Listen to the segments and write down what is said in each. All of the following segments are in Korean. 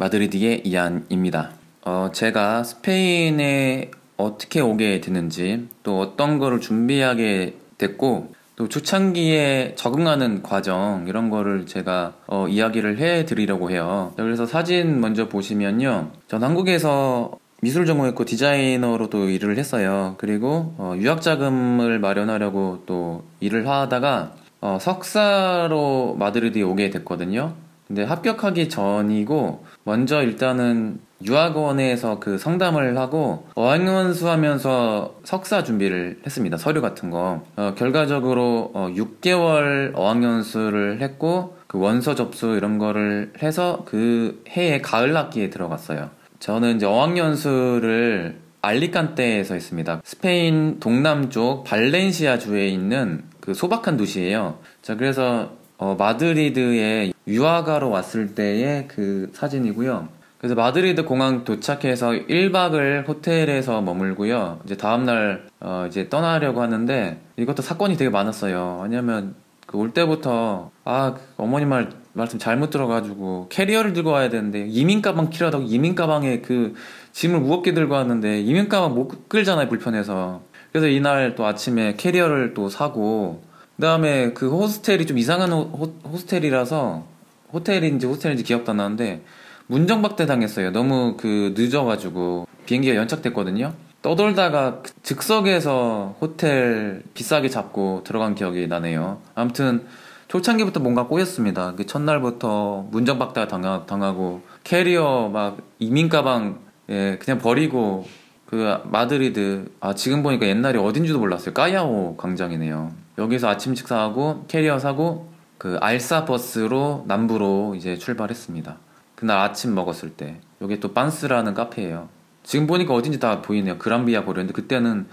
마드리드의 이안입니다. 어, 제가 스페인에 어떻게 오게 됐는지 또 어떤 거를 준비하게 됐고 또 초창기에 적응하는 과정 이런 거를 제가 어, 이야기를 해 드리려고 해요. 그래서 사진 먼저 보시면요. 전 한국에서 미술 전공했고 디자이너로도 일을 했어요. 그리고 어, 유학 자금을 마련하려고 또 일을 하다가 어, 석사로 마드리드에 오게 됐거든요. 근데 합격하기 전이고 먼저 일단은 유학원에서 그 상담을 하고 어학연수 하면서 석사 준비를 했습니다. 서류 같은 거. 어, 결과적으로 어, 6개월 어학연수를 했고 그 원서 접수 이런 거를 해서 그 해에 가을 학기에 들어갔어요. 저는 이제 어학연수를 알리칸테에서 했습니다. 스페인 동남쪽 발렌시아 주에 있는 그 소박한 도시예요. 자, 그래서 어, 마드리드에 유학하러 왔을 때의 그 사진이고요. 그래서 마드리드 공항 도착해서 1박을 호텔에서 머물고요. 이제 다음날 어 이제 떠나려고 하는데 이것도 사건이 되게 많았어요. 왜냐면 그 올 때부터 아그 어머니 말 말씀 잘못 들어가지고 캐리어를 들고 와야 되는데 이민 가방 필요하다고 이민 가방에 그 짐을 무겁게 들고 왔는데 이민 가방 못 끌잖아요 불편해서. 그래서 이날 또 아침에 캐리어를 또 사고 그다음에 그 호스텔이 좀 이상한 호, 호스텔이라서 호텔인지 호스텔인지 기억도 안 나는데 문전박대 당했어요. 너무 그 늦어가지고 비행기가 연착됐거든요. 떠돌다가 즉석에서 호텔 비싸게 잡고 들어간 기억이 나네요. 아무튼 초창기부터 뭔가 꼬였습니다. 그 첫날부터 문전박대가 당하, 당하고 캐리어 막 이민 가방 예, 그냥 버리고 그 마드리드 아 지금 보니까 옛날에 어딘지도 몰랐어요. 까야오 광장이네요. 여기서 아침 식사하고 캐리어 사고 그 알사 버스로 남부로 이제 출발했습니다. 그날 아침 먹었을 때 여기 또 빤스라는 카페예요. 지금 보니까 어딘지 다 보이네요. 그란비아 거리인데 그때는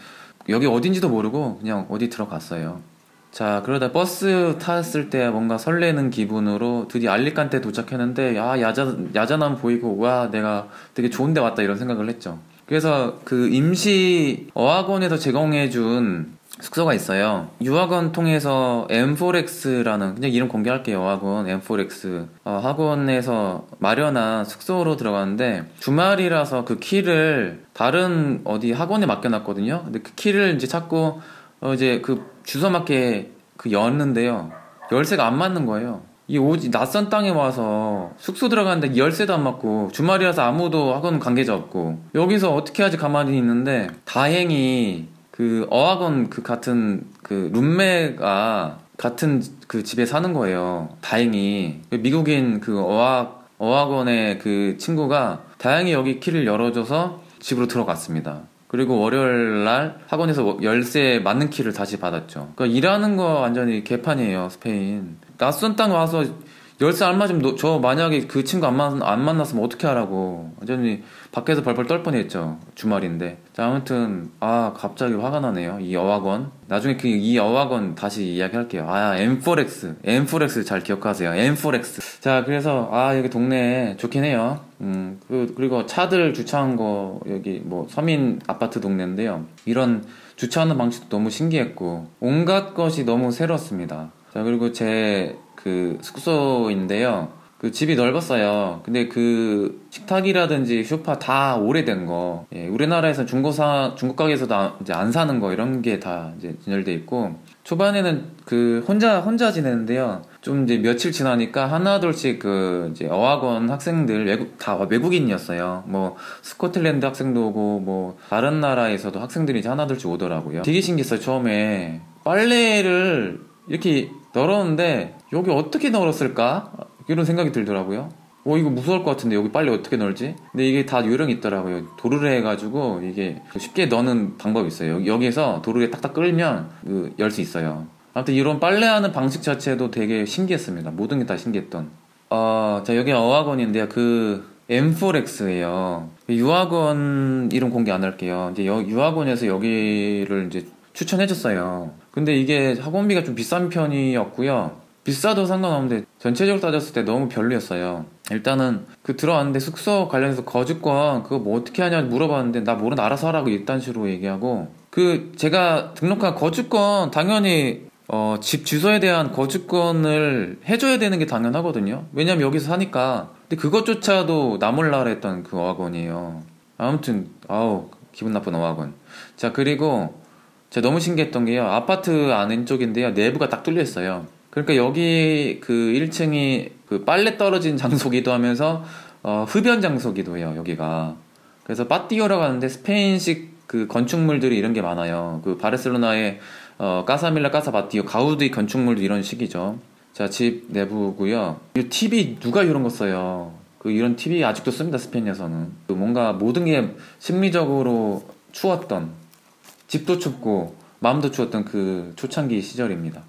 여기 어딘지도 모르고 그냥 어디 들어갔어요. 자 그러다 버스 탔을 때 뭔가 설레는 기분으로 드디어 알리칸테 도착했는데 아 야자 야자나무 보이고 와 내가 되게 좋은데 왔다 이런 생각을 했죠. 그래서 그 임시 어학원에서 제공해준 숙소가 있어요. 유학원 통해서 M4X라는 그냥 이름 공개할게요. 어학원 M4X 어, 학원에서 마련한 숙소로 들어갔는데 주말이라서 그 키를 다른 어디 학원에 맡겨놨거든요. 근데 그 키를 이제 찾고 어, 이제 그 주소 맞게 그 였는데요. 열쇠가 안 맞는 거예요. 이 오지 낯선 땅에 와서 숙소 들어갔는데 열쇠도 안 맞고 주말이라서 아무도 학원 관계자 없고 여기서 어떻게 하지 가만히 있는데 다행히 그 어학원 그 같은 그 룸메가 같은 그 집에 사는 거예요. 다행히 미국인 그 어학 어학원의 그 친구가 다행히 여기 키를 열어줘서 집으로 들어갔습니다. 그리고 월요일 날 학원에서 열쇠 맞는 키를 다시 받았죠. 그러니까 일하는 거 완전히 개판이에요, 스페인. 낯선 땅 와서 열쇠 안 맞으면 저 만약에 그 친구 안, 만, 안 만났으면 어떻게 하라고. 완전히 밖에서 벌벌 떨 뻔했죠. 주말인데. 자 아무튼 아 갑자기 화가 나네요. 이 어학원. 나중에 그 이 어학원 다시 이야기할게요. 아 M4X M4X 잘 기억하세요. M4X 자 그래서 아 여기 동네 좋긴 해요. 음 그, 그리고 차들 주차한 거 여기 뭐 서민 아파트 동네인데요. 이런 주차하는 방식도 너무 신기했고 온갖 것이 너무 새로웠습니다. 자 그리고 제 그 숙소인데요. 그 집이 넓었어요. 근데 그 식탁이라든지 쇼파 다 오래된 거. 예, 우리나라에서 중고사 중국 가게에서도 안, 이제 안 사는 거 이런 게 다 이제 진열돼 있고 초반에는 그 혼자 혼자 지내는데요. 좀 이제 며칠 지나니까 하나둘씩 그 이제 어학원 학생들 외국 다 외국인이었어요. 뭐 스코틀랜드 학생도 오고 뭐 다른 나라에서도 학생들이 이제 하나둘씩 오더라고요. 되게 신기했어요. 처음에 빨래를 이렇게 널었는데 여기 어떻게 널었을까? 이런 생각이 들더라고요. 어 이거 무서울 것 같은데 여기 빨리 어떻게 널지? 근데 이게 다 요령이 있더라고요. 도르래 해가지고 이게 쉽게 넣는 방법이 있어요. 여기에서 도르래 딱딱 끌면 그 열 수 있어요. 아무튼 이런 빨래하는 방식 자체도 되게 신기했습니다. 모든 게 다 신기했던. 어, 자 여기 어학원인데요. 그 M4X예요. 유학원 이름 공개 안 할게요. 이제 여, 유학원에서 여기를 이제 추천해줬어요. 근데 이게 학원비가 좀 비싼 편이었고요. 비싸도 상관없는데 전체적으로 따졌을 때 너무 별로였어요. 일단은 그 들어왔는데 숙소 관련해서 거주권 그거 뭐 어떻게 하냐 물어봤는데 나 모르는 알아서 하라고 이딴 식으로 얘기하고 그 제가 등록한 거주권 당연히 어, 집 주소에 대한 거주권을 해줘야 되는 게 당연하거든요. 왜냐면 여기서 사니까 근데 그것조차도 나 몰라 그랬던 그 어학원이에요. 아무튼 아우 기분 나쁜 어학원. 자 그리고 제가 너무 신기했던 게요. 아파트 아는 쪽인데요. 내부가 딱 뚫려 있어요. 그러니까 여기 그 1층이 그 빨래 떨어진 장소기도 하면서 어, 흡연 장소기도 해요. 여기가. 그래서 빠띠오라고 하는데 스페인식 그 건축물들이 이런 게 많아요. 그 바르셀로나의 어, 까사밀라 까사바띠오 가우디 건축물도 이런 식이죠. 자, 집 내부고요. 이 TV 누가 이런 거 써요? 그 이런 TV 아직도 씁니다. 스페인에서는. 그 뭔가 모든 게 심리적으로 추웠던 집도 춥고 마음도 추웠던 그 초창기 시절입니다.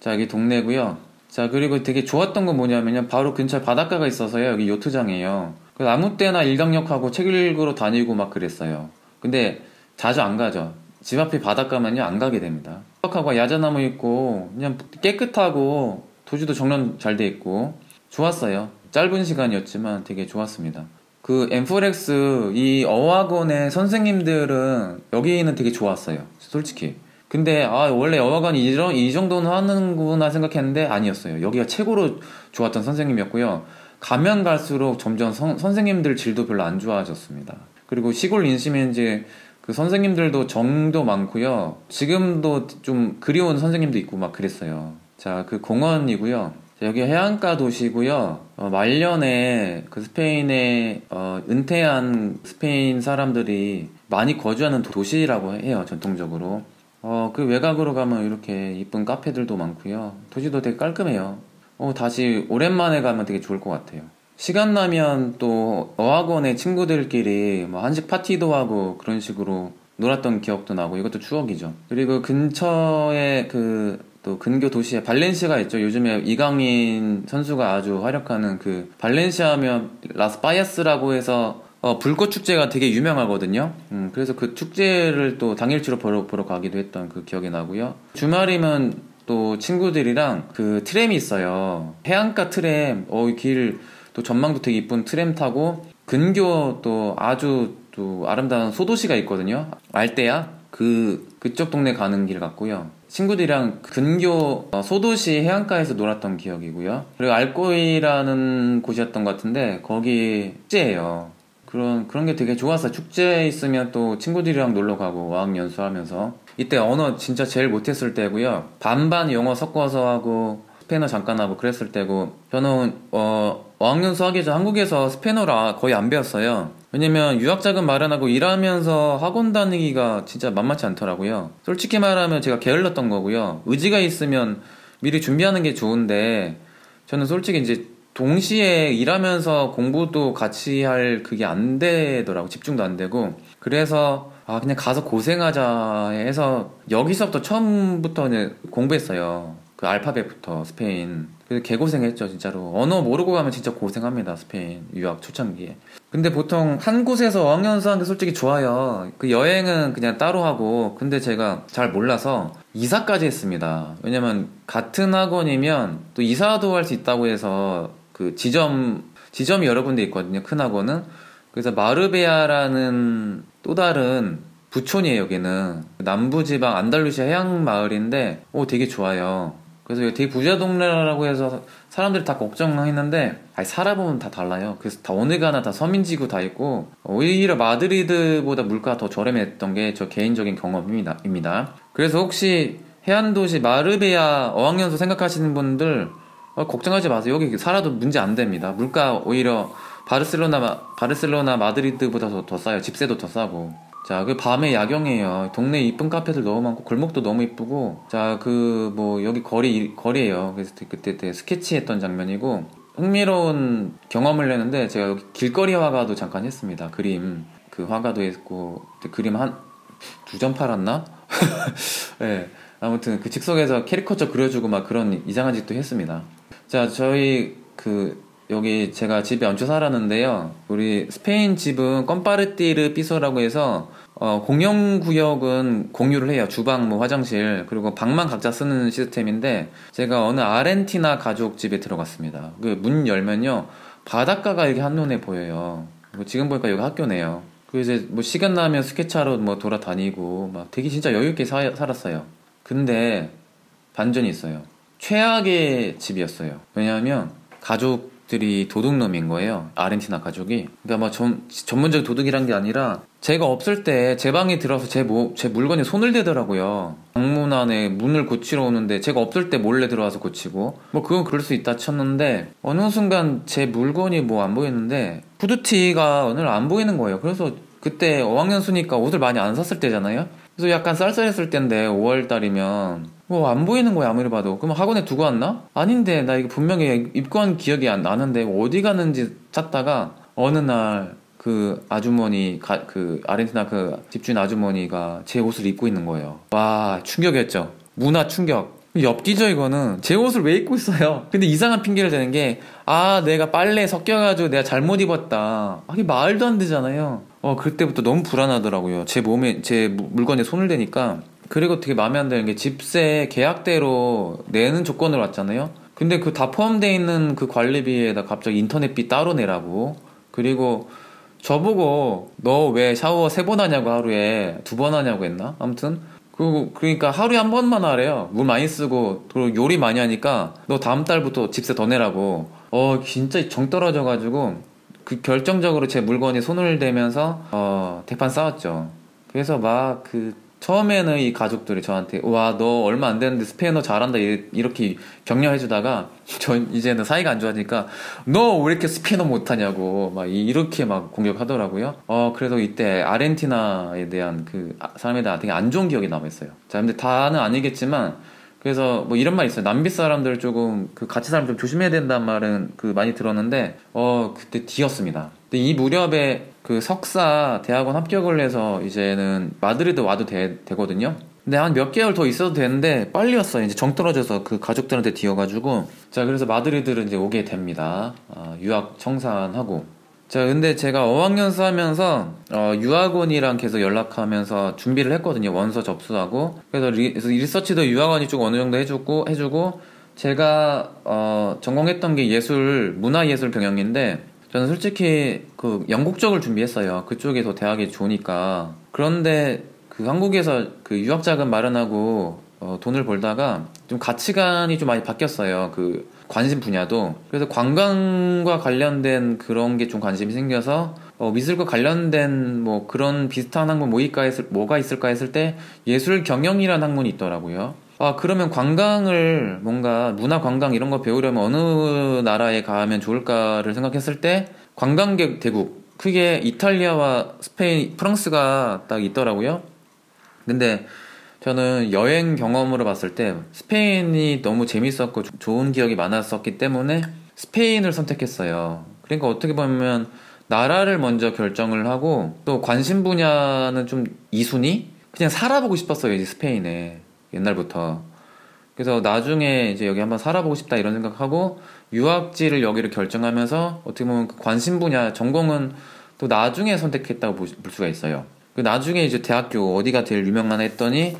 자, 여기 동네고요. 자, 그리고 되게 좋았던 건 뭐냐면요. 바로 근처에 바닷가가 있어서요. 여기 요트장이에요. 아무 때나 일강력하고 책 읽으러 다니고 막 그랬어요. 근데 자주 안 가죠. 집 앞에 바닷가면요. 안 가게 됩니다. 하고 야자나무 있고 그냥 깨끗하고 도시도 정론 잘 돼 있고 좋았어요. 짧은 시간이었지만 되게 좋았습니다. 그 엠포렉스 이 어학원의 선생님들은 여기는 되게 좋았어요. 솔직히. 근데 아 원래 어학원이 이런 이 정도는 하는구나 생각했는데 아니었어요. 여기가 최고로 좋았던 선생님이었고요. 가면 갈수록 점점 선, 선생님들 질도 별로 안 좋아졌습니다. 그리고 시골 인심인지 그 선생님들도 정도 많고요. 지금도 좀 그리운 선생님도 있고 막 그랬어요. 자, 그 공원이고요. 여기 해안가 도시고요. 어, 말년에 그 스페인에 어, 은퇴한 스페인 사람들이 많이 거주하는 도시라고 해요. 전통적으로. 어, 그 외곽으로 가면 이렇게 이쁜 카페들도 많고요. 도시도 되게 깔끔해요. 어, 다시 오랜만에 가면 되게 좋을 것 같아요. 시간 나면 또 어학원의 친구들끼리 뭐 한식 파티도 하고 그런 식으로 놀았던 기억도 나고 이것도 추억이죠. 그리고 근처에 그 또 근교 도시에 발렌시아가 있죠. 요즘에 이강인 선수가 아주 활약하는 그 발렌시아 하면 Las Fallas라고 해서 어, 불꽃 축제가 되게 유명하거든요. 음, 그래서 그 축제를 또 당일치기로 보러, 보러 가기도 했던 그 기억이 나고요. 주말이면 또 친구들이랑 그 트램이 있어요. 해안가 트램, 어, 길, 또 전망도 되게 이쁜 트램 타고 근교 또 아주 또 아름다운 소도시가 있거든요. 알대야 그 그쪽 동네 가는 길 같고요. 친구들이랑 근교 어, 소도시 해안가에서 놀았던 기억이고요. 그리고 알꼬이라는 곳이었던 것 같은데 거기 축제예요. 그런 그런 게 되게 좋았어요. 축제 있으면 또 친구들이랑 놀러 가고 어학 연수하면서 이때 언어 진짜 제일 못했을 때고요. 반반 영어 섞어서 하고 스페인어 잠깐 하고 그랬을 때고 저는 어 어학 연수 하기 전 한국에서 스페인어를 거의 안 배웠어요. 왜냐면 유학 자금 마련하고 일하면서 학원 다니기가 진짜 만만치 않더라고요. 솔직히 말하면 제가 게을렀던 거고요. 의지가 있으면 미리 준비하는 게 좋은데 저는 솔직히 이제 동시에 일하면서 공부도 같이 할 그게 안 되더라고 집중도 안 되고 그래서 아 그냥 가서 고생하자 해서 여기서부터 처음부터 공부했어요. 그 알파벳부터 스페인. 그래서 개고생했죠, 진짜로. 언어 모르고 가면 진짜 고생합니다, 스페인. 유학 초창기에. 근데 보통 한 곳에서 어학연수 하는 게 솔직히 좋아요. 그 여행은 그냥 따로 하고, 근데 제가 잘 몰라서 이사까지 했습니다. 왜냐면 같은 학원이면 또 이사도 할 수 있다고 해서 그 지점, 지점이 여러 군데 있거든요, 큰 학원은. 그래서 마르베아라는 또 다른 부촌이에요, 여기는. 남부지방 안달루시아 해양 마을인데, 오, 되게 좋아요. 그래서 되게 부자 동네라고 해서 사람들이 다 걱정했는데 아니 살아보면 다 달라요. 그래서 다 어느 가나 다 서민지구 다 있고 오히려 마드리드보다 물가가 더 저렴했던 게 저 개인적인 경험입니다. 그래서 혹시 해안도시 마르베아 어학연수 생각하시는 분들 어, 걱정하지 마세요. 여기 살아도 문제 안 됩니다. 물가 오히려 바르셀로나 바르셀로나 마드리드보다 더, 더 싸요. 집세도 더 싸고. 자, 그 밤에 야경이에요. 동네 이쁜 카페들 너무 많고 골목도 너무 이쁘고 자, 그 뭐 여기 거리 거리예요. 그래서 그때, 그때 스케치했던 장면이고 흥미로운 경험을 했는데 제가 여기 길거리 화가도 잠깐 했습니다. 그림 그 화가도 했고 그림 한 두 점 팔았나? 네. 아무튼 그 즉석에서 캐리커처 그려주고 막 그런 이상한 짓도 했습니다. 자, 저희 그 여기 제가 집에 얹혀 살았는데요. 우리 스페인 집은 compartir piso라고 해서 어, 공용 구역은 공유를 해요. 주방, 뭐 화장실 그리고 방만 각자 쓰는 시스템인데 제가 어느 아르헨티나 가족 집에 들어갔습니다. 그 문 열면요 바닷가가 이렇게 한눈에 보여요. 지금 보니까 여기 학교네요. 그 이제 뭐 시간 나면 스케치하러 뭐 돌아다니고 막 되게 진짜 여유 있게 사, 살았어요. 근데 반전이 있어요. 최악의 집이었어요. 왜냐하면 가족 가족들이 도둑놈인 거예요. 아르헨티나 가족이. 그러니까 뭐 전, 전문적 도둑이란 게 아니라 제가 없을 때 제 방에 들어서 제, 모, 제 물건에 손을 대더라고요. 방문 안에 문을 고치러 오는데 제가 없을 때 몰래 들어와서 고치고 뭐 그건 그럴 수 있다 쳤는데 어느 순간 제 물건이 뭐 안 보이는데 후드티가 오늘 안 보이는 거예요. 그래서 그때 어학연 수니까 옷을 많이 안 샀을 때잖아요. 그래서 약간 쌀쌀했을 때인데 5월 달이면. 뭐 안 보이는 거야 아무리 봐도. 그럼 학원에 두고 왔나? 아닌데 나 이거 분명히 입고 한 기억이 안 나는데 어디 갔는지 찾다가 어느 날 그 아주머니 가, 그 아르헨티나 그 집주인 아주머니가 제 옷을 입고 있는 거예요. 와 충격이었죠. 문화 충격. 엽기죠 이거는. 제 옷을 왜 입고 있어요? 근데 이상한 핑계를 대는 게 아 내가 빨래 섞여가지고 내가 잘못 입었다. 아, 이게 말도 안 되잖아요 어 그때부터 너무 불안하더라고요 제 몸에 제 물건에 손을 대니까 그리고 되게 마음에 안 드는 게 집세 계약대로 내는 조건으로 왔잖아요. 근데 그 다 포함되어 있는 그 관리비에다 갑자기 인터넷비 따로 내라고. 그리고 저보고 너 왜 샤워 세 번 하냐고 하루에 두 번 하냐고 했나? 아무튼 그 그러니까 하루에 한 번만 하래요. 물 많이 쓰고 그리고 요리 많이 하니까 너 다음 달부터 집세 더 내라고. 어 진짜 정 떨어져 가지고 그 결정적으로 제 물건에 손을 대면서 어 대판 싸웠죠. 그래서 막 그 처음에는 이 가족들이 저한테 와 너 얼마 안 되는데 스페인어 잘한다 이렇게 격려해주다가 전 이제는 사이가 안 좋아지니까 너 왜 이렇게 스페인어 못하냐고 막 이렇게 막 공격하더라고요. 어 그래서 이때 아르헨티나에 대한 그 사람에 대한 되게 안 좋은 기억이 남아있어요. 자 근데 다는 아니겠지만 그래서 뭐 이런 말 있어요. 남미 사람들 조금 그 같이 살면 좀 조심해야 된다는 말은 그 많이 들었는데 어 그때 데였습니다. 근데 이 무렵에 그 석사 대학원 합격을 해서 이제는 마드리드 와도 되, 되거든요. 근데 한 몇 개월 더 있어도 되는데 빨리 왔어요. 이제 정 떨어져서 그 가족들한테 뒤어가지고 자 그래서 마드리드를 이제 오게 됩니다. 어, 유학 청산하고 자, 근데 제가 어학연수 하면서, 어, 유학원이랑 계속 연락하면서 준비를 했거든요. 원서 접수하고. 그래서, 리, 리서치도 유학원이 좀 어느 정도 해주고, 해주고, 제가, 어, 전공했던 게 예술, 문화예술 경영인데, 저는 솔직히 그 영국 쪽을 준비했어요. 그쪽이 더 대학이 좋으니까. 그런데 그 한국에서 그 유학 자금 마련하고, 어, 돈을 벌다가 좀 가치관이 좀 많이 바뀌었어요. 그, 관심 분야도 그래서 관광과 관련된 그런 게 좀 관심이 생겨서 어, 미술과 관련된 뭐 그런 비슷한 학문 뭐일까 했을 뭐가 있을까 했을 때 예술 경영이라는 학문이 있더라고요. 아 그러면 관광을 뭔가 문화 관광 이런 거 배우려면 어느 나라에 가면 좋을까를 생각했을 때 관광객 대국 크게 이탈리아와 스페인, 프랑스가 딱 있더라고요. 근데 저는 여행 경험으로 봤을 때 스페인이 너무 재밌었고 좋은 기억이 많았었기 때문에 스페인을 선택했어요. 그러니까 어떻게 보면 나라를 먼저 결정을 하고 또 관심 분야는 좀 이순위? 그냥 살아보고 싶었어요, 이제 스페인에. 옛날부터. 그래서 나중에 이제 여기 한번 살아보고 싶다 이런 생각하고 유학지를 여기를 결정하면서 어떻게 보면 그 관심 분야, 전공은 또 나중에 선택했다고 볼 수가 있어요. 그 나중에 이제 대학교 어디가 제일 유명하나 했더니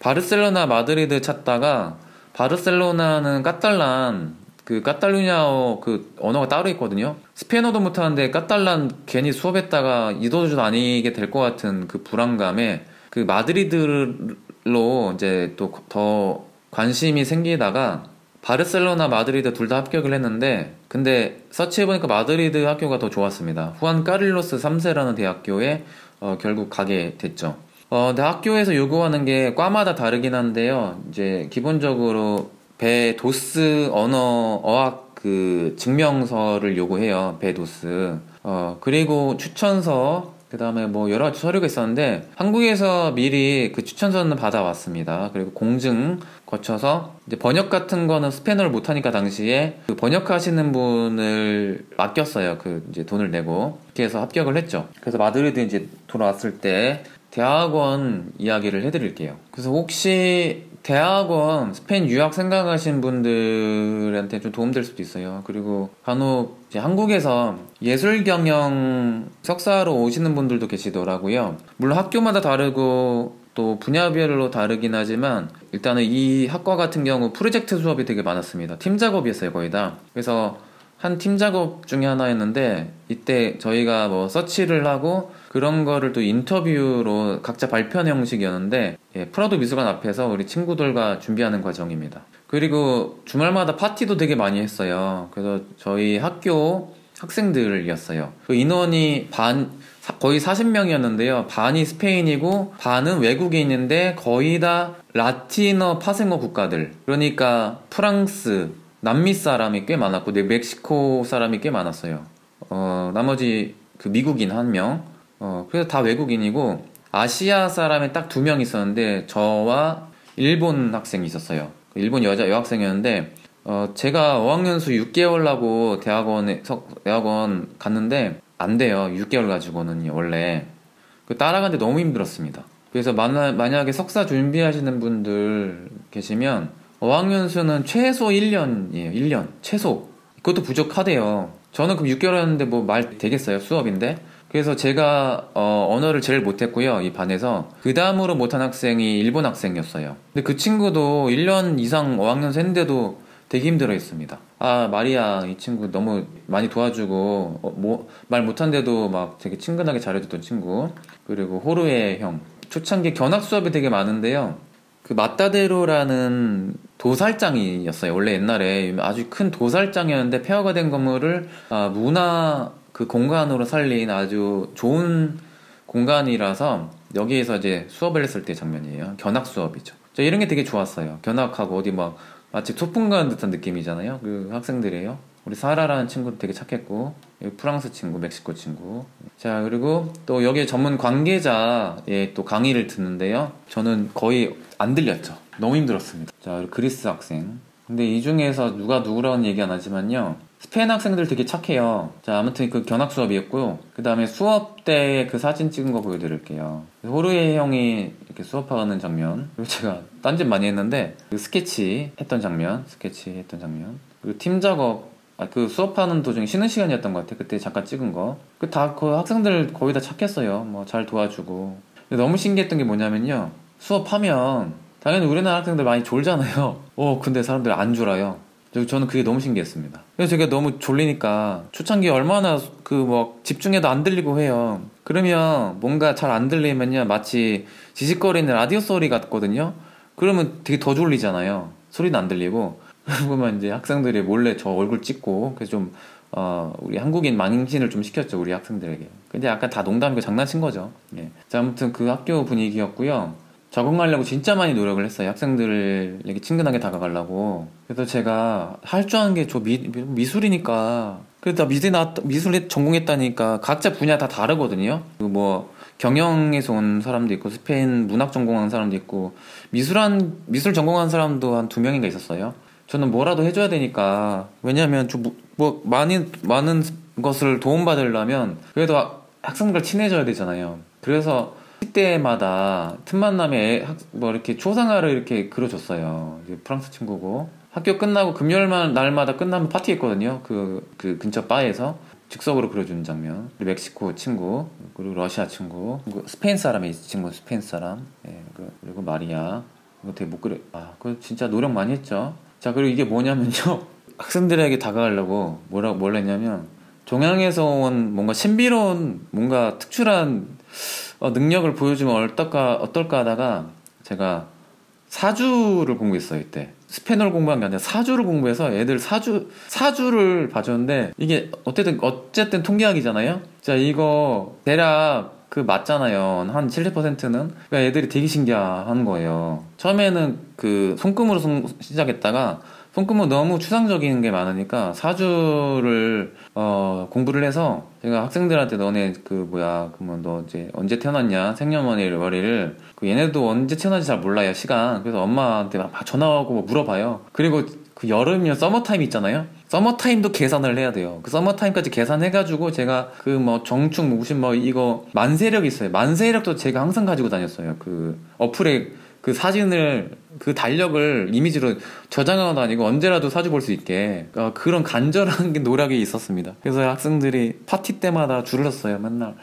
바르셀로나 마드리드 찾다가 바르셀로나는 catalán 그 까탈루냐어 그 언어가 따로 있거든요. 스페인어도 못하는데 catalán 괜히 수업했다가 이도저도 아니게 될 것 같은 그 불안감에 그 마드리드로 이제 또 더 관심이 생기다가 바르셀로나 마드리드 둘 다 합격을 했는데 근데 search해보니까 마드리드 학교가 더 좋았습니다. 후안 까를로스 3세라는 대학교에 어, 결국 가게 됐죠. 어, 근데 학교에서 요구하는 게 과마다 다르긴 한데요. 이제 기본적으로 B dos 언어 어학 그 증명서를 요구해요. B dos. 어, 그리고 추천서 그 다음에 뭐 여러 가지 서류가 있었는데 한국에서 미리 그 추천서는 받아왔습니다. 그리고 공증 거쳐서 이제 번역 같은 거는 스페인어를 못하니까 당시에 그 번역하시는 분을 맡겼어요. 그 이제 돈을 내고 이렇게 해서 합격을 했죠. 그래서 마드리드 이제 돌아왔을 때 대학원 이야기를 해드릴게요. 그래서 혹시 대학원 스페인 유학 생각하신 분들한테 좀 도움될 수도 있어요. 그리고 간혹 한국에서 예술 경영 석사로 오시는 분들도 계시더라고요. 물론 학교마다 다르고 또 분야별로 다르긴 하지만 일단은 이 학과 같은 경우 프로젝트 수업이 되게 많았습니다. 팀 작업이었어요, 거의 다. 그래서 한 팀 작업 중에 하나였는데 이때 저희가 뭐 서치를 하고 그런 거를 또 인터뷰로 각자 발표하는 형식이었는데 예, 프라도 미술관 앞에서 우리 친구들과 준비하는 과정입니다. 그리고 주말마다 파티도 되게 많이 했어요. 그래서 저희 학교 학생들이었어요. 그 인원이 반, 거의 40명이었는데요. 반이 스페인이고 반은 외국인인데 거의 다 라틴어 파생어 국가들. 그러니까 프랑스, 남미 사람이 꽤 많았고, 네, 멕시코 사람이 꽤 많았어요. 어, 나머지 그 미국인 한 명. 어, 그래서 다 외국인이고, 아시아 사람이 딱 두 명 있었는데, 저와 일본 학생이 있었어요. 일본 여자 여학생이었는데, 어, 제가 어학연수 6개월 하고 대학원에, 대학원 갔는데, 안 돼요. 6개월 가지고는 원래. 그 따라가는데 너무 힘들었습니다. 그래서 만약, 만약에 석사 준비하시는 분들 계시면 어학연수는 최소 1년이에요. 1년. 최소. 그것도 부족하대요. 저는 그럼 6개월 했는데 뭐 말 되겠어요. 수업인데. 그래서 제가 어, 언어를 제일 못했고요. 이 반에서. 그 다음으로 못한 학생이 일본 학생이었어요. 근데 그 친구도 1년 이상 어학연수 했는데도 되게 힘들어 했습니다. 아, 마리아, 이 친구 너무 많이 도와주고, 어, 뭐, 말 못한데도 막 되게 친근하게 잘해줬던 친구. 그리고 호르의 형. 초창기 견학 수업이 되게 많은데요. 그 마타데로라는 도살장이었어요. 원래 옛날에 아주 큰 도살장이었는데 폐허가 된 건물을 아, 문화 그 공간으로 살린 아주 좋은 공간이라서 여기에서 이제 수업을 했을 때 장면이에요. 견학 수업이죠. 저 이런 게 되게 좋았어요. 견학하고 어디 막 마치 소풍 가는 듯한 느낌이잖아요. 그 학생들이에요. 우리 사라라는 친구도 되게 착했고 프랑스 친구, 멕시코 친구. 자 그리고 또 여기 전문 관계자의 또 강의를 듣는데요. 저는 거의 안 들렸죠. 너무 힘들었습니다. 자 그리스 학생. 근데 이 중에서 누가 누구라는 얘기 안 하지만요. 스페인 학생들 되게 착해요. 자, 아무튼 그 견학 수업이었고요. 그 다음에 수업 때 그 사진 찍은 거 보여드릴게요. 호르헤 형이 이렇게 수업하는 장면. 그리고 제가 딴짓 많이 했는데, 그 스케치 했던 장면, 스케치 했던 장면. 그리고 팀 작업, 아, 그 수업하는 도중에 쉬는 시간이었던 것 같아요. 그때 잠깐 찍은 거. 그 다, 그 학생들 거의 다 착했어요. 뭐 잘 도와주고. 너무 신기했던 게 뭐냐면요. 수업하면, 당연히 우리나라 학생들 많이 졸잖아요. 어, 근데 사람들 안 졸아요. 저는 그게 너무 신기했습니다. 그래서 제가 너무 졸리니까 초창기에 얼마나 그뭐 집중해도 안 들리고 해요. 그러면 뭔가 잘 안 들리면요 마치 지직거리는 라디오 소리 같거든요. 그러면 되게 더 졸리잖아요. 소리도 안 들리고 그러면 이제 학생들이 몰래 저 얼굴 찍고 그래서 좀 어, 우리 한국인 망신을 좀 시켰죠 우리 학생들에게. 근데 약간 다 농담이고 장난친 거죠. 예. 자 아무튼 그 학교 분위기였고요. 적응하려고 진짜 많이 노력을 했어요. 학생들에게 친근하게 다가가려고. 그래서 제가 할 줄 아는 게 저 미술이니까. 그래도 미술 나 미술 전공했다니까 각자 분야 다 다르거든요. 뭐 경영에서 온 사람도 있고 스페인 문학 전공한 사람도 있고 미술한 미술 전공한 사람도 한 두 명인가 있었어요. 저는 뭐라도 해줘야 되니까 왜냐하면 좀 뭐 많은 많은 것을 도움받으려면 그래도 학생들 친해져야 되잖아요. 그래서 때마다 틈만 나면 뭐 이렇게 초상화를 이렇게 그려줬어요. 프랑스 친구고 학교 끝나고 금요일만 날마다 끝나면 파티 했거든요. 그, 그 근처 바에서 즉석으로 그려주는 장면. 멕시코 친구 그리고 러시아 친구 스페인 사람이 친구 스페인 사람 예, 그, 그리고 마리아 이거 되게 못 그려. 아, 그 진짜 노력 많이 했죠. 자 그리고 이게 뭐냐면요. 학생들에게 다가가려고 뭐라고 뭘 했냐면 종양에서 온 뭔가 신비로운 뭔가 특출한 어, 능력을 보여주면 어떨까, 어떨까 하다가 제가 사주를 공부했어요, 이때. 스페인어를 공부한 게 아니라 사주를 공부해서 애들 사주, 사주를 봐줬는데 이게 어쨌든, 어쨌든 통계학이잖아요? 자, 이거 대략 그 맞잖아요. 한 70%는. 그러니까 애들이 되게 신기한 거예요. 처음에는 그 손금으로 시작했다가 손금은 너무 추상적인 게 많으니까 사주를 어, 공부를 해서 제가 학생들한테 너네 그 뭐야 그러면 너 이제 언제 태어났냐 생년월일을 그 얘네도 언제 태어난지 잘 몰라요 시간. 그래서 엄마한테 막 전화하고 뭐 물어봐요. 그리고 그 여름이면 서머타임 있잖아요. 서머타임도 계산을 해야 돼요. 그 서머타임까지 계산해가지고 제가 그 뭐 정축 무신 뭐 이거 만세력 있어요. 만세력도 제가 항상 가지고 다녔어요. 그 어플에 그 사진을 그 달력을 이미지로 저장하고 다니고 언제라도 사주 볼 수 있게 어, 그런 간절한 노력이 있었습니다. 그래서 학생들이 파티 때마다 줄을 섰어요. 맨날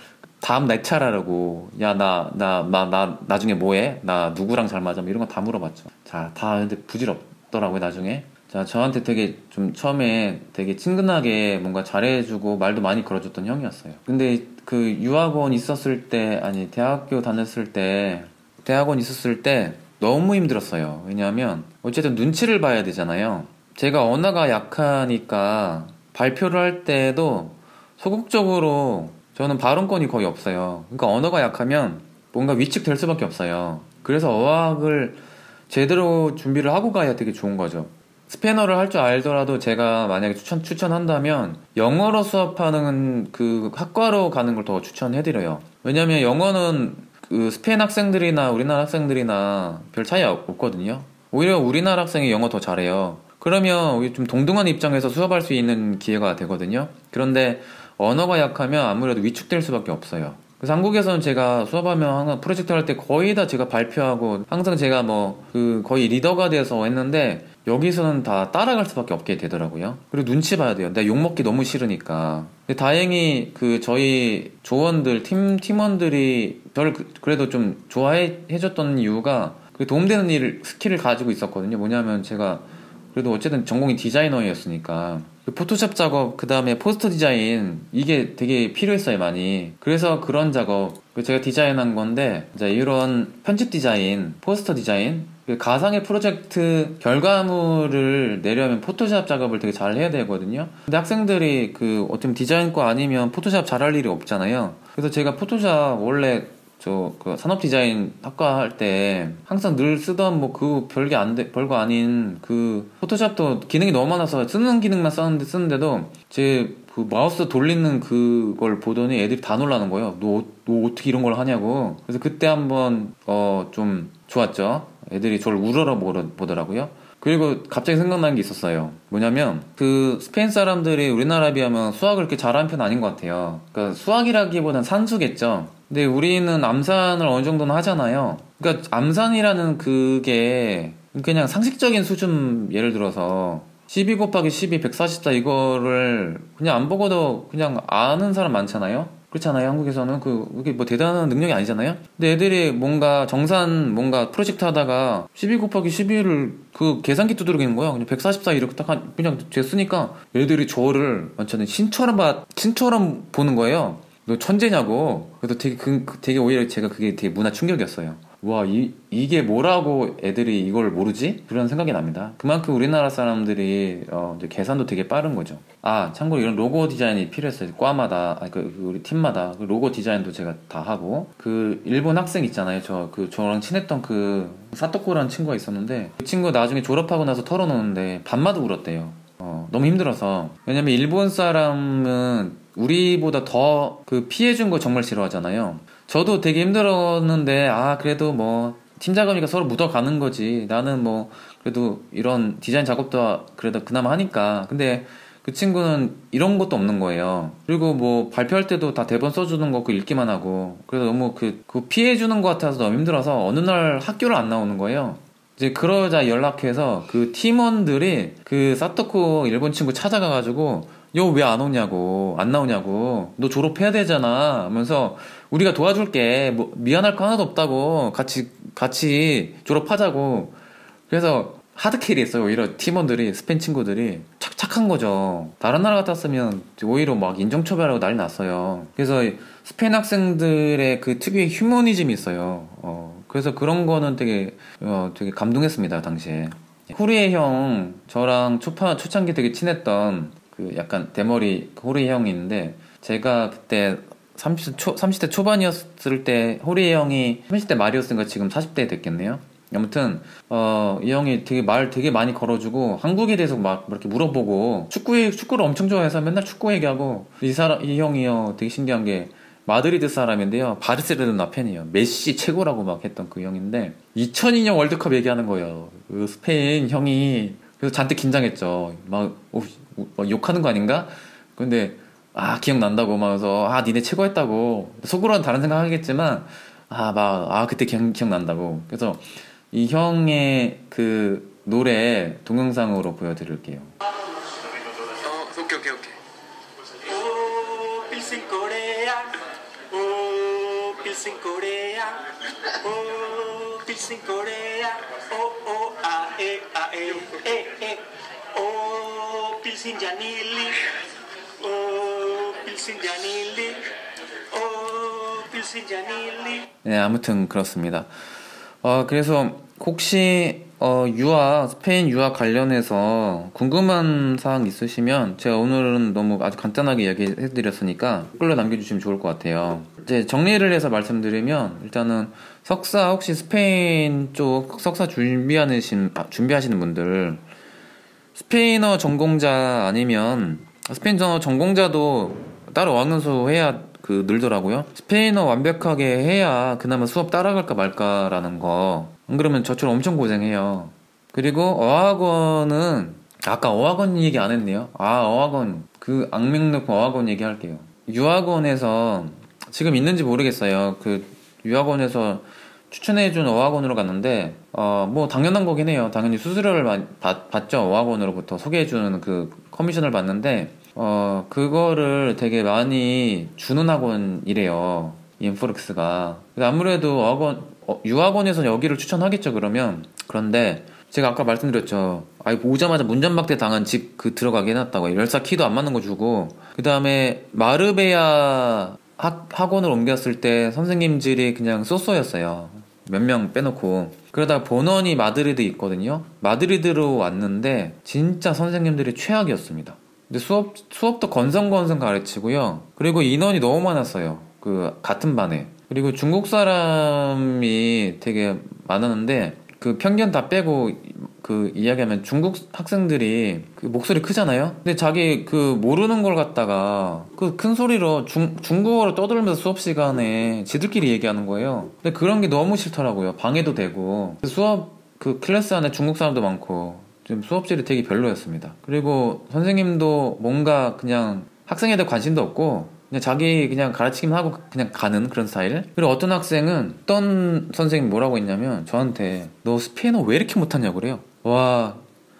다음 내 차라라고 야나나 나 나 나중에 뭐해? 나 누구랑 잘 맞아? 뭐 이런 거 다 물어봤죠. 자다 근데 부질없더라고요 나중에. 자 저한테 되게 좀 처음에 되게 친근하게 뭔가 잘해주고 말도 많이 걸어줬던 형이었어요. 근데 그 유학원 있었을 때 아니 대학교 다녔을 때 대학원 있었을 때 너무 힘들었어요. 왜냐하면 어쨌든 눈치를 봐야 되잖아요. 제가 언어가 약하니까 발표를 할 때도 소극적으로 저는 발언권이 거의 없어요. 그러니까 언어가 약하면 뭔가 위축될 수밖에 없어요. 그래서 어학을 제대로 준비를 하고 가야 되게 좋은 거죠. 스페인어를 할 줄 알더라도 제가 만약에 추천, 추천한다면 영어로 수업하는 그 학과로 가는 걸 더 추천해드려요. 왜냐면 영어는 그 스페인 학생들이나 우리나라 학생들이나 별 차이 없거든요. 오히려 우리나라 학생이 영어 더 잘해요. 그러면 좀 동등한 입장에서 수업할 수 있는 기회가 되거든요. 그런데 언어가 약하면 아무래도 위축될 수밖에 없어요. 그래서 한국에서는 제가 수업하면 항상 프로젝트 할 때 거의 다 제가 발표하고 항상 제가 뭐 그 거의 리더가 돼서 했는데 여기서는 다 따라갈 수밖에 없게 되더라고요. 그리고 눈치 봐야 돼요. 내가 욕먹기 너무 싫으니까. 근데 다행히 그 저희 조원들, 팀, 팀원들이 저를 그, 그래도 좀 좋아해 줬던 이유가 그 도움되는 일, skill을 가지고 있었거든요. 뭐냐면 제가 그래도 어쨌든 전공이 디자이너였으니까. 그 포토샵 작업 그 다음에 포스터 디자인 이게 되게 필요했어요 많이. 그래서 그런 작업 그 제가 디자인한 건데 이제 이런 편집 디자인 포스터 디자인 그 가상의 프로젝트 결과물을 내려면 포토샵 작업을 되게 잘 해야 되거든요. 근데 학생들이 그 어쩌면 디자인과 아니면 포토샵 잘할 일이 없잖아요. 그래서 제가 포토샵 원래 저 그 산업 디자인 학과 할 때 항상 늘 쓰던 뭐 그 별게 안 돼, 별거 아닌 그 포토샵도 기능이 너무 많아서 쓰는 기능만 썼는데 쓰는데도 제 그 마우스 돌리는 그걸 보더니 애들이 다 놀라는 거예요. 너, 너 어떻게 이런 걸 하냐고. 그래서 그때 한번 어 좀 좋았죠. 애들이 저를 우러러 보더라고요. 그리고 갑자기 생각난 게 있었어요. 뭐냐면 그 스페인 사람들이 우리나라 비하면 수학을 그렇게 잘하는 편 아닌 것 같아요. 그러니까 수학이라기보단 산수겠죠. 근데 우리는 암산을 어느 정도는 하잖아요. 그러니까 암산이라는 그게 그냥 상식적인 수준 예를 들어서 12 곱하기 12 144 이거를 그냥 안 보고도 그냥 아는 사람 많잖아요. 그렇잖아요. 한국에서는 그 그게 뭐 대단한 능력이 아니잖아요. 근데 애들이 뭔가 정산 뭔가 프로젝트 하다가 12 곱하기 12를 그 계산기 두드리는 거야. 그냥 144 이렇게 딱 한, 그냥 쟀으니까 애들이 저를 완전히 신처럼 봐 신처럼 보는 거예요. 너 천재냐고. 그래서 되게 그, 그, 되게 오히려 제가 그게 되게 문화 충격이었어요. 와, 이, 이게 뭐라고 애들이 이걸 모르지? 그런 생각이 납니다. 그만큼 우리나라 사람들이, 어, 계산도 되게 빠른 거죠. 아, 참고로 이런 로고 디자인이 필요했어요. 과마다, 아니, 그, 그 우리 팀마다. 그 로고 디자인도 제가 다 하고. 그, 일본 학생 있잖아요. 저, 그, 저랑 친했던 그, 사토코라는 친구가 있었는데, 그 친구 나중에 졸업하고 나서 털어놓는데, 밤마다 울었대요. 어, 너무 힘들어서. 왜냐면 일본 사람은 우리보다 더 그 피해준 거 정말 싫어하잖아요. 저도 되게 힘들었는데, 아, 그래도 뭐, 팀작업이니까 서로 묻어가는 거지. 나는 뭐, 그래도 이런 디자인 작업도 그래도 그나마 하니까. 근데 그 친구는 이런 것도 없는 거예요. 그리고 뭐, 발표할 때도 다 대본 써주는 거 그 읽기만 하고. 그래서 너무 그, 그 피해주는 것 같아서 너무 힘들어서 어느 날 학교를 안 나오는 거예요. 이제 그러자 연락해서 그 팀원들이 그 사토코 일본 친구 찾아가가지고 여왜안 오냐고 안 나오냐고 너 졸업해야 되잖아. 하면서 우리가 도와줄게. 뭐 미안할 거 하나도 없다고. 같이 같이 졸업하자고. 그래서 하드캐리 했어요 오히려 팀원들이 스페인 친구들이. 착, 착한 거죠. 다른 나라 같았으면 오히려 막 인종초별하고 난리 났어요. 그래서 스페인 학생들의 그 특유의 휴머니즘이 있어요. 어, 그래서 그런 거는 되게 어, 되게 감동했습니다 당시에 호르헤 형 저랑 초파, 초창기 되게 친했던 그 약간 대머리 호르헤 형이 있는데 제가 그때 30대, 초, 30대 초반이었을 때 호르헤 형이 30대 말이었으니까 지금 40대 됐겠네요. 아무튼 어, 이 형이 되게 말 되게 많이 걸어주고 한국에 대해서 막 이렇게 물어보고 축구 축구를 엄청 좋아해서 맨날 축구 얘기하고 이 사람 이 형이요 되게 신기한 게 마드리드 사람인데요. 바르셀로나 팬이에요. 메시 최고라고 막 했던 그 형인데 2002년 월드컵 얘기하는 거예요. 그 스페인 형이 그래서 잔뜩 긴장했죠. 막 오, 뭐 욕하는 거 아닌가? 근데 아 기억난다고 막면서 아 니네 최고였다고. 속으로는 다른 생각 하겠지만 아 막 아 그때 기억, 기억난다고. 그래서 이 형의 그 노래 동영상으로 보여드릴게요. 오 필신 코레아 오오 아에 아에 에에. 오 필신 자닐리. 오 필신 자닐리. 오 필신 자닐리. 네 아무튼 그렇습니다. 어, 그래서 혹시 어, 유아, 스페인 유아 관련해서 궁금한 사항 있으시면 제가 오늘은 너무 아주 간단하게 이야기해드렸으니까 댓글로 남겨주시면 좋을 것 같아요. 이제 정리를 해서 말씀드리면 일단은 석사 혹시 스페인 쪽 석사 준비하신 준비하시는 분들 스페인어 전공자 아니면 스페인어 전공자도 따로 어학연수 해야 그 늘더라고요. 스페인어 완벽하게 해야 그나마 수업 따라갈까 말까라는 거. 안 그러면 저처럼 엄청 고생해요. 그리고 어학원은 아까 어학원 얘기 안 했네요. 아 어학원 그 악명 높은 어학원 얘기할게요. 유학원에서 지금 있는지 모르겠어요. 그 유학원에서 추천해준 어학원으로 갔는데 어 뭐 당연한 거긴 해요. 당연히 수수료를 받, 받죠. 어학원으로부터 소개해주는 그 커미션을 받는데 어 그거를 되게 많이 주는 학원이래요. 인포렉스가 아무래도 어학원 어, 유학원에서 여기를 추천하겠죠 그러면 그런데 제가 아까 말씀드렸죠. 아이 오자마자 문전박대 당한 집 그 들어가게 해놨다고 열사 키도 안 맞는 거 주고 그 다음에 마르베야 학, 학원을 옮겼을 때 선생님들이 그냥 so so였어요. 몇 명 빼놓고 그러다 본원이 마드리드 있거든요. 마드리드로 왔는데 진짜 선생님들이 최악이었습니다. 근데 수업 수업도 건성건성 가르치고요. 그리고 인원이 너무 많았어요. 그 같은 반에. 그리고 중국 사람이 되게 많았는데 그 편견 다 빼고 그 이야기하면 중국 학생들이 그 목소리 크잖아요. 근데 자기 그 모르는 걸 갖다가 그 큰 소리로 중, 중국어로 떠들면서 수업 시간에 지들끼리 얘기하는 거예요. 근데 그런 게 너무 싫더라고요. 방해도 되고 수업 그 클래스 안에 중국 사람도 많고 좀 수업질이 되게 별로였습니다. 그리고 선생님도 뭔가 그냥 학생에 대해 관심도 없고 그냥 자기 그냥 가르치기만 하고 그냥 가는 그런 스타일. 그리고 어떤 학생은 어떤 선생님 뭐라고 했냐면 저한테 너 스페인어 왜 이렇게 못하냐고 그래요. 와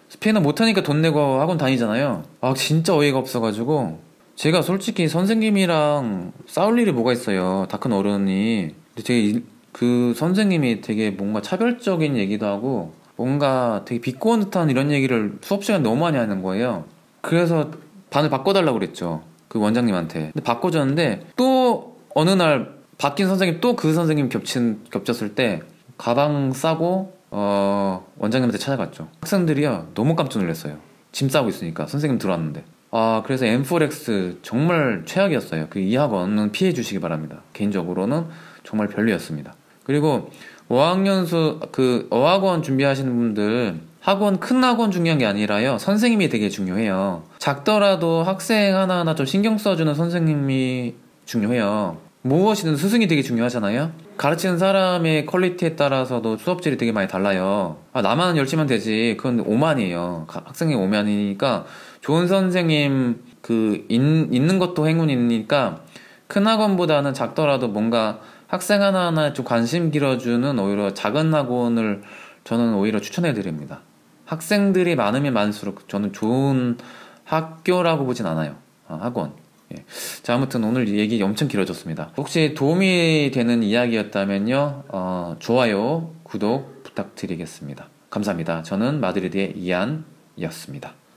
스페인어 못하니까 돈 내고 학원 다니잖아요. 아 진짜 어이가 없어가지고 제가 솔직히 선생님이랑 싸울 일이 뭐가 있어요. 다 큰 어른이. 근데 되게 그 선생님이 되게 뭔가 차별적인 얘기도 하고 뭔가 되게 비꼬는 듯한 이런 얘기를 수업 시간 너무 많이 하는 거예요. 그래서 반을 바꿔달라고 그랬죠. 그 원장님한테. 근데 바꿔줬는데 또 어느 날 바뀐 선생님 또 그 선생님 겹친 겹쳤을 때 가방 싸고 어 원장님한테 찾아갔죠. 학생들이요 너무 깜짝 놀랐어요. 짐 싸고 있으니까 선생님 들어왔는데. 아 그래서 M4X 정말 최악이었어요. 그 이 학원은 피해 주시기 바랍니다. 개인적으로는 정말 별로였습니다. 그리고 어학연수 그 어학원 준비하시는 분들 학원 큰 학원 중요한 게 아니라요. 선생님이 되게 중요해요. 작더라도 학생 하나하나 좀 신경 써주는 선생님이 중요해요. 무엇이든 스승이 되게 중요하잖아요. 가르치는 사람의 quality에 따라서도 수업질이 되게 많이 달라요. 아, 나만 열심히 하면 되지. 그건 오만이에요. 학생이 오만이니까 좋은 선생님 그 있, 있는 것도 행운이니까 큰 학원보다는 작더라도 뭔가 학생 하나하나 좀 관심 기울여주는 오히려 작은 학원을 저는 오히려 추천해 드립니다. 학생들이 많으면 많을수록 저는 좋은 학교라고 보진 않아요. 아, 학원. 예. 자, 아무튼 오늘 얘기 엄청 길어졌습니다. 혹시 도움이 되는 이야기였다면요, 어, 좋아요, 구독 부탁드리겠습니다. 감사합니다. 저는 마드리드의 이안이었습니다.